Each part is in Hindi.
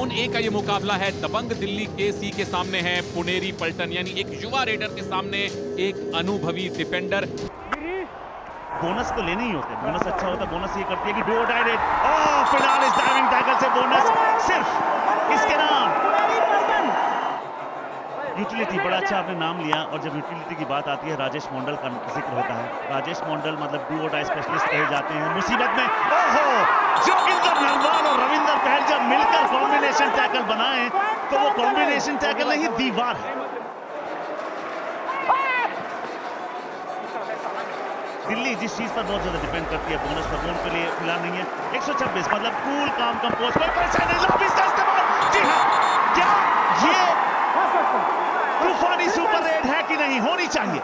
जोन ए का ये मुकाबला है। दबंग दिल्ली के सी के सामने है। पुनेरी पल्टन, यानी एक युवा रेडर के सामने एक अनुभवी डिफेंडर बोनस तो लेने ही होते बोनस अच्छा होता बोनस ये करती है कि डू डायरेक्ट ओह फ़िलहाल इस डाइविंग टैकल से बोनस सिर्फ़ यूटिलिटी, बड़ा अच्छा आपने नाम लिया और जब यूटिलिटी की बात आती है, राजेश मोंडल का ज़िक्र होता है। राजेश मोंडल मतलब डू डाई स्पेशलिस्ट कहे जाते हैं मुसीबत में। ओहो जोगिंदर नरवाल और रविंदर पहल जब मिलकर कॉम्बिनेशन टैकल बनाए तो वो कॉम्बिनेशन टैकल नहीं, दीवार है। दिल्ली जिस चीज़ पर बहुत ज़्यादा डिपेंड करती है बोनस पर उनके लिए फ़िलहाल नहीं है। 126 मतलब कूल काम कंपोज कोई परेशानी लॉबीज का इस्तेमाल। जी हाँ क्या ये तूफानी सुपर रेड है कि नहीं? होनी चाहिए।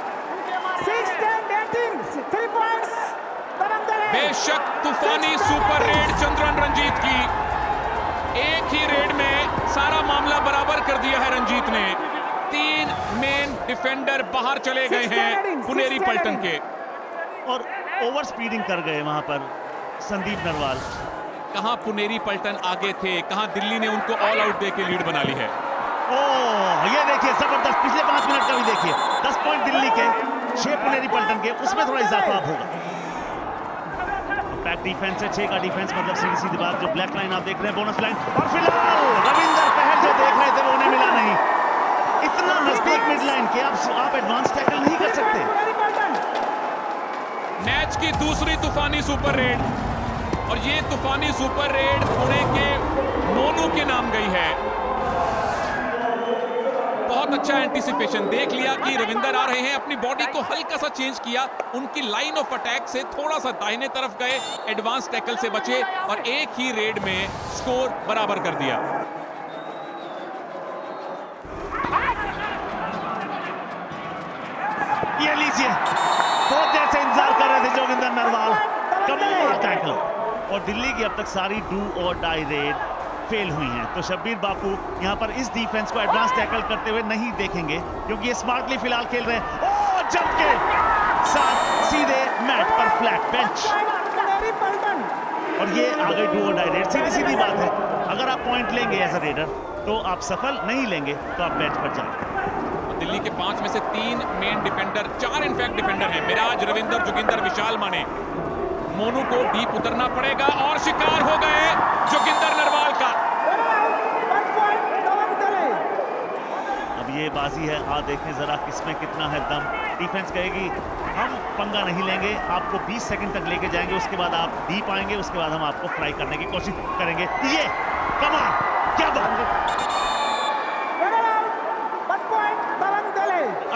बेशक तूफानी सुपर रेड चंद्रन रंजीत की एक ही रेड में सारा मामला बराबर कर दिया है रंजीत ने। तीन मेन डिफेंडर बाहर चले गए हैं पुनेरी पल्टन के। और ओवर स्पीडिंग कर गए वहाँ पर संदीप नरवाल। कहाँ पुनेरी पल्टन आगे थे कहाँ दिल्ली ने उनको ऑल आउट दे के लीड बना ली है? ये देखिए, ज़बरदस्त पिछले पाँच मिनट का भी देखिए। दस पॉइंट दिल्ली के, छह पुनेरी पल्टन के, उसमें थोड़ा इजाफा होगा। बैक डिफेंस है, छह का डिफेंस मतलब सीधी सीधी बात, जो ब्लैक लाइन आप देख रहे हैं बोनस लाइन और फ़िलहाल, रविंदर पहल जो देख रहे थे, वो उन्हें मिला नहीं। इतना नज़दीक मिड लाइन के, आप आप एडवांस टैकल नहीं कर सकते। मैच की दूसरी तूफानी सुपर रेड और ये तूफानी सुपर रेड पुणे के मोनू के नाम गई है बहुत अच्छा एंटीसिपेशन देख लिया कि रविंदर आ रहे हैं अपनी बॉडी को हल्का सा चेंज किया। उनकी लाइन ऑफ़ अटैक से थोड़ा सा दाहिने तरफ़ गए एडवांस टैकल से बचे और एक ही रेड में स्कोर बराबर कर दिया। ये लीजिए। बहुत देर से इंतज़ार कर रहे थे जोगिंदर नरवाल। कमाल टैकल और दिल्ली की अब तक सारी डू और डाई रेड फेल हुई हैं। तो शब्बीर बापू यहाँ पर इस डिफेंस को एडवांस टैकल करते हुए नहीं देखेंगे, क्योंकि ये स्मार्टली फ़िलहाल खेल रहे हैं। ओ साथ सीधे मैट पर फ्लैट बेंच और ये आ गई डू डाई सीधी सीधी बात है। अगर आप पॉइंट लेंगे एज अ रेडर तो आप सफल नहीं लेंगे तो आप बेंच पर जाएँगे दिल्ली के पाँच में से तीन मेन डिफेंडर चार इनफैक्ट डिफेंडर हैं। मिराज, रविंदर, जोगिंदर, विशाल माने। मोनू को डीप उतरना पड़ेगा और शिकार हो गए जोगिंदर नरवाल का। अब ये बाजी है। आ देखें जरा किसमें कितना है दम। डिफेंस कहेगी, हम पंगा नहीं लेंगे, आपको 20 सेकंड तक लेके जाएँगे, उसके बाद आप डीप आएँगे, उसके बाद हम आपको फ्राई करने की कोशिश करेंगे। ये कमाल क्या बात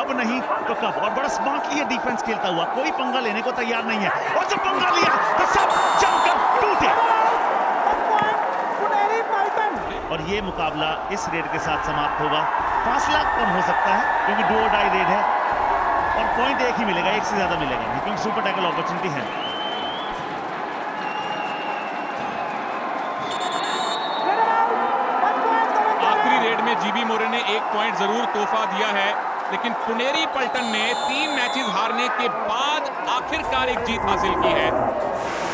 अब नहीं तो कब? और बड़ा स्मार्टली ये डिफेंस खेलता हुआ। कोई पंगा लेने को तैयार नहीं है। और जब पंगा लिया तो सब जमकर टूटे। और ये मुकाबला इस रेड के साथ समाप्त होगा। फासला कम हो सकता है, क्योंकि डू डाई रेड है। और पॉइंट एक ही मिलेगा, एक से ज़्यादा मिलेगा। क्योंकि सुपर टैकल अपॉर्चुनिटी है। आखिरी रेड में जीबी मोरे ने एक पॉइंट ज़रूर तोहफा दिया है। लेकिन पुनेरी पल्टन ने तीन मैचेस हारने के बाद आखिरकार एक जीत हासिल की है।